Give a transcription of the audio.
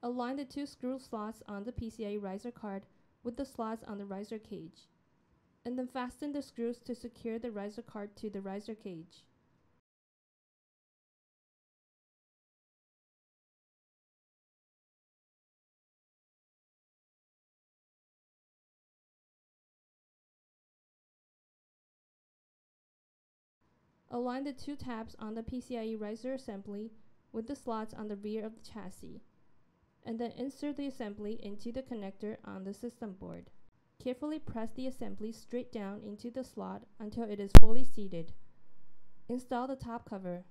Align the two screw slots on the PCIe riser card with the slots on the riser cage, and then fasten the screws to secure the riser card to the riser cage. Align the two tabs on the PCIe riser assembly with the slots on the rear of the chassis, and then insert the assembly into the connector on the system board. Carefully press the assembly straight down into the slot until it is fully seated. Install the top cover